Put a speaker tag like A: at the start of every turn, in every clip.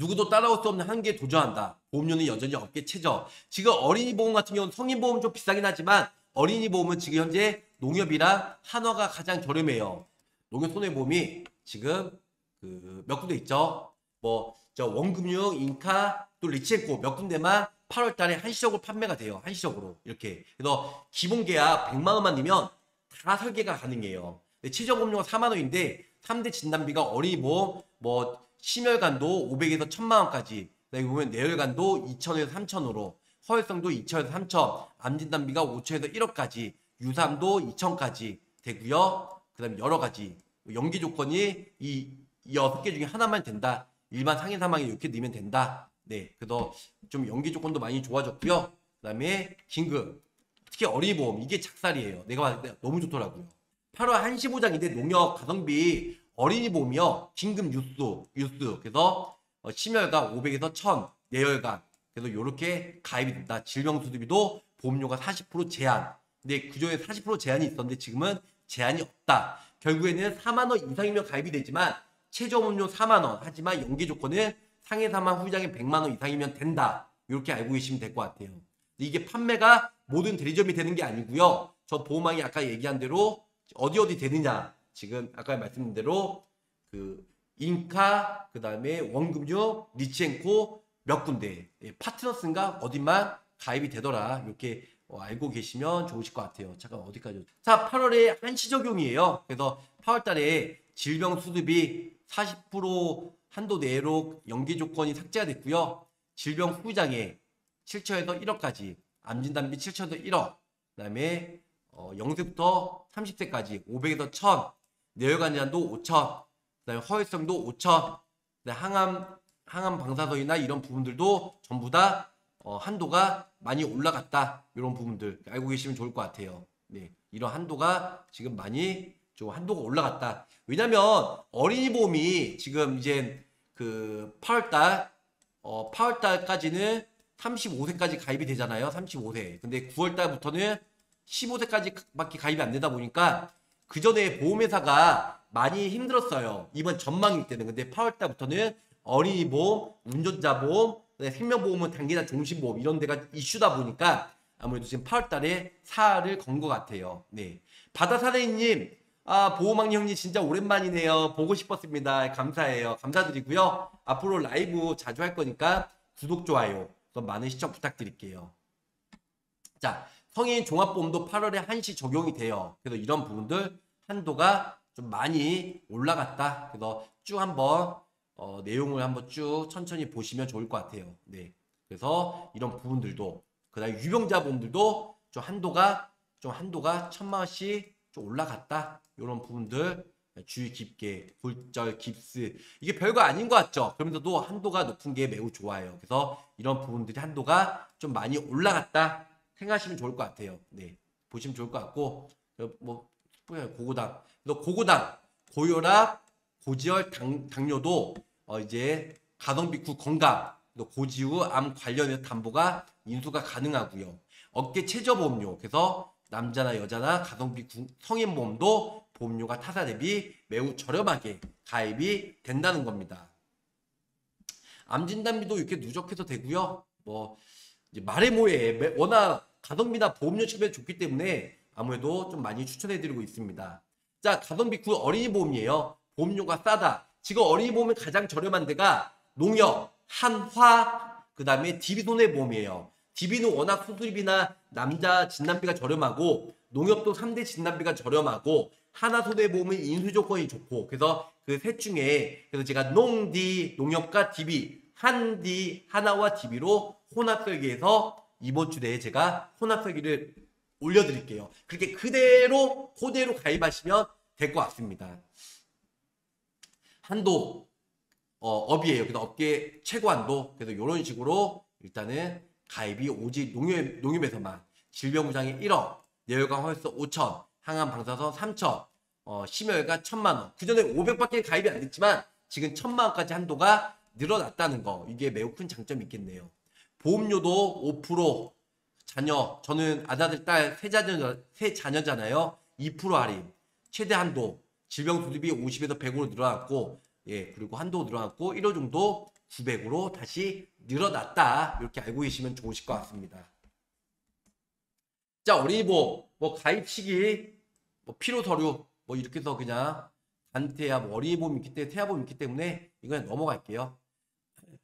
A: 누구도 따라올 수 없는 한계에 도전한다. 보험료는 여전히 업계 최저. 지금 어린이 보험 같은 경우는 성인 보험 좀 비싸긴 하지만 어린이 보험은 지금 현재 농협이랑 한화가 가장 저렴해요. 농협 손해보험이 지금 그 몇 군데 있죠. 뭐 저 원금융, 인카, 또 리치앤코 몇 군데만 8월 달에 한시적으로 판매가 돼요. 한시적으로 이렇게. 그래서 기본 계약 100만 원만 내면 다 설계가 가능해요. 최저 보험료가 4만 원인데 3대 진단비가 어린이 보험 뭐 심혈관도 500에서 1000만 원까지 그다음에 보면 뇌혈관도 2천에서 3천으로 허혈성도 2천에서 3천 암진단비가 5천에서 1억까지 유삼도 2천까지 되고요. 그 다음에 여러 가지 연기 조건이 이, 이 여섯 개 중에 하나만 된다. 일반 상해 사망에 이렇게 넣으면 된다. 네, 그래서 좀 연기 조건도 많이 좋아졌고요. 그 다음에 긴급 특히 어린이 보험 이게 작살이에요. 내가 봤을 때 너무 좋더라고요. 8월 한시보장인데 농협 가성비 어린이 보험이요. 긴급 뉴스 뉴스 그래서 어, 심혈관 500에서 1000 뇌혈관 그래서 요렇게 가입이 된다. 질병 수술비도 보험료가 40% 제한. 근데 그전에 40% 제한이 있었는데 지금은 제한이 없다. 결국에는 4만 원 이상이면 가입이 되지만 최저 보험료 4만 원. 하지만 연계 조건은 상해 사망 후장에 100만 원 이상이면 된다. 이렇게 알고 계시면 될 것 같아요. 이게 판매가 모든 대리점이 되는 게 아니고요. 저 보험왕이 아까 얘기한 대로 어디 어디 되느냐. 지금 아까 말씀드린 대로 그 인카 그다음에 원금융 리치앤코 몇 군데 예, 파트너스인가 어디만 가입이 되더라. 이렇게 어, 알고 계시면 좋으실 것 같아요. 잠깐 어디까지? 자, 8월에 한시 적용이에요. 그래서 8월 달에 질병 수습이 40% 한도 내로 연기 조건이 삭제가 됐고요. 질병 후장에 7천에서 1억까지, 암진단비 7천에서 1억, 그다음에 어, 0세부터 30세까지 500에서 1000, 뇌혈관 제한도 5천, 그다음에 허혈성도 5천, 그다음에 항암 항암 방사선이나 이런 부분들도 전부 다 어, 한도가 많이 올라갔다 이런 부분들 알고 계시면 좋을 것 같아요. 네, 이런 한도가 지금 많이 좀 한도가 올라갔다. 왜냐면 어린이 보험이 지금 이제 그 8월달 어 8월달까지는 35세까지 가입이 되잖아요. 35세. 근데 9월달부터는 15세까지밖에 가입이 안 되다 보니까 그 전에 보험회사가 많이 힘들었어요. 이번 전망일 때는. 근데 8월 달부터는 어린이 보험, 운전자 보험, 생명보험은 단기나 종신보험 이런 데가 이슈다 보니까 아무래도 지금 8월 달에 사를 건 것 같아요. 네. 바다사내님, 아, 보호망 형님 진짜 오랜만이네요. 보고 싶었습니다. 감사해요. 감사드리고요. 앞으로 라이브 자주 할 거니까 구독, 좋아요, 또 많은 시청 부탁드릴게요. 자, 성인 종합보험도 8월에 한시 적용이 돼요. 그래서 이런 부분들 한도가 좀 많이 올라갔다. 그래서 쭉 한번 어, 내용을 한번 쭉 천천히 보시면 좋을 것 같아요. 네. 그래서 이런 부분들도 그다음 유병자 보험들도 좀 한도가 좀 한도가 천만 원씩 좀 올라갔다. 이런 부분들 주의 깊게 골절 깁스 이게 별거 아닌 것 같죠. 그러면서도 한도가 높은 게 매우 좋아요. 그래서 이런 부분들이 한도가 좀 많이 올라갔다 생각하시면 좋을 것 같아요. 네, 보시면 좋을 것 같고 뭐 고고당, 너 고고당, 고혈압, 고지혈 당, 당뇨도 어 이제 가성비 구 건강, 또 고지후 암 관련해서 담보가 인수가 가능하고요. 어깨 최저 보험료, 그래서 남자나 여자나 가성비 구, 성인 보험도 보험료가 타사 대비 매우 저렴하게 가입이 된다는 겁니다. 암 진단비도 이렇게 누적해서 되고요. 뭐 이제 말해 뭐해 워낙 가성비나 보험료 측면이 좋기 때문에 아무래도 좀 많이 추천해드리고 있습니다. 자 가성비 구 어린이 보험이에요. 보험료가 싸다. 지금 어린이 보험이 가장 저렴한 데가 농협, 한화, 그 다음에 DB 손해보험이에요. DB는 워낙 수술비나 남자 진단비가 저렴하고 농협도 3대 진단비가 저렴하고 하나 손해보험은 인수 조건이 좋고 그래서 그 셋 중에 그래서 제가 농디 농협과 DB 한디 하나와 DB로 혼합 설계해서 이번 주 내에 제가 혼합 설계를 올려드릴게요. 그렇게 그대로 그대로 가입하시면 될 것 같습니다. 한도 어, 업이에요. 그래서 업계 최고 한도. 그래서 이런 식으로 일단은 가입이 오직 농협, 농협에서만 질병부장이 1억, 뇌혈관 허혈성 5천, 항암 방사선 3천, 어, 심혈관 1천만 원. 그 전에 500밖에 가입이 안 됐지만 지금 1천만 원까지 한도가 늘어났다는 거. 이게 매우 큰 장점이 있겠네요. 보험료도 5% 자녀, 저는 아들, 딸, 세 자녀, 세 자녀잖아요. 2% 할인. 최대 한도. 질병 수습이 50에서 100으로 늘어났고, 예, 그리고 한도 늘어났고, 1호 정도 900으로 다시 늘어났다. 이렇게 알고 계시면 좋으실 것 같습니다. 자, 어린이보험, 뭐 가입 시기, 뭐 필요 서류, 뭐 이렇게 해서 그냥 단태야, 뭐 어린이보험 있기 때문에, 태아보험 있기 때문에 이건 넘어갈게요.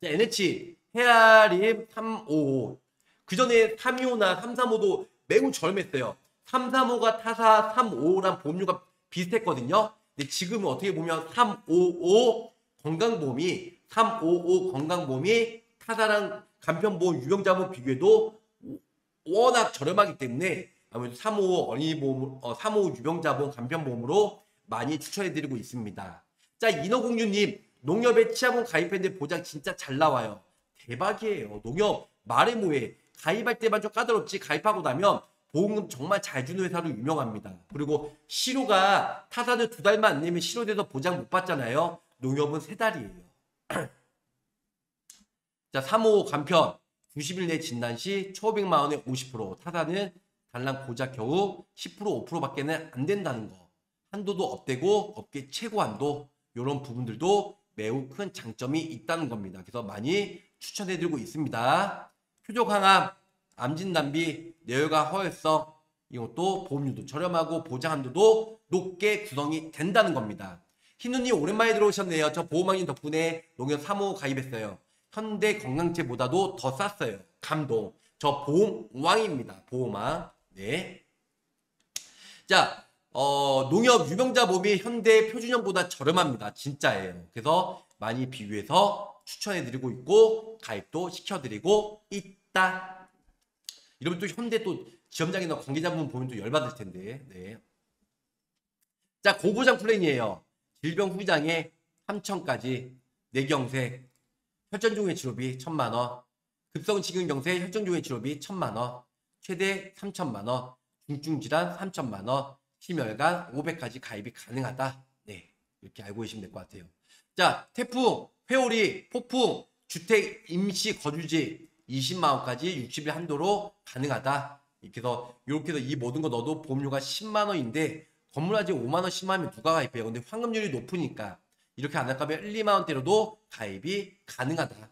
A: 자, NH, 헤아림 355. 그 전에 325나 335도 매우 저렴했어요. 335가 타사 355랑 보험료가 비슷했거든요. 근데 지금은 어떻게 보면 355 건강보험이 355 건강보험이 타사랑 간편보험 유병자보험 비교해도 워낙 저렴하기 때문에 아무래도 355 어린이보험, 어, 355 유병자보험 간편보험으로 많이 추천해드리고 있습니다. 자 인어공주님 농협에 치아보험 가입했는데 보장 진짜 잘 나와요. 대박이에요. 농협 뭐해 가입할 때만 좀 까다롭지 가입하고 나면 보험금 정말 잘 주는 회사로 유명합니다. 그리고 실효가 타사는 두 달만 안 내면 실효돼서 보장 못 받잖아요. 농협은 세 달이에요. 자, 3호 간편 90일 내 진단 시 1,500만 원에 50% 타사는 단랑 고작 겨우 10% 5%밖에는 안 된다는 거. 한도도 업되고 업계 최고 한도 이런 부분들도 매우 큰 장점이 있다는 겁니다. 그래서 많이 추천해드리고 있습니다. 표적 항암, 암진 단비, 뇌혈관 허혈성 이것도 보험료도 저렴하고 보장 한도도 높게 구성이 된다는 겁니다. 흰누님 오랜만에 들어오셨네요. 저 보험왕님 덕분에 농협 3호 가입했어요. 현대 건강제보다도 더 쌌어요. 감동. 저 보험왕입니다. 보험왕. 네. 자, 어, 농협 유병자 보험이 현대 표준형보다 저렴합니다. 진짜예요. 그래서 많이 비교해서 추천해드리고 있고 가입도 시켜드리고 있다. 이러면 또 현대 또 지점장이나 관계자분 보면 또 열받을 텐데. 네. 자, 고부장 플랜이에요. 질병 후장에 3천까지 뇌경색, 혈전종의 치료비 1천만 원, 급성 지근경색 혈전종의 치료비 1천만 원, 최대 3천만 원, 중증 질환 3천만 원, 심혈관 500까지 가입이 가능하다. 네, 이렇게 알고 계시면 될 것 같아요. 자, 태풍, 회오리, 폭풍, 주택 임시 거주지 20만 원까지 60일 한도로 가능하다. 이렇게 해서 이렇게 해서 이 모든 거 넣어도 보험료가 10만 원인데 건물아지 5만 원, 10만 원이면 누가 가입해요? 근데 황금률이 높으니까 이렇게 안 할까면 1, 2만 원대로도 가입이 가능하다.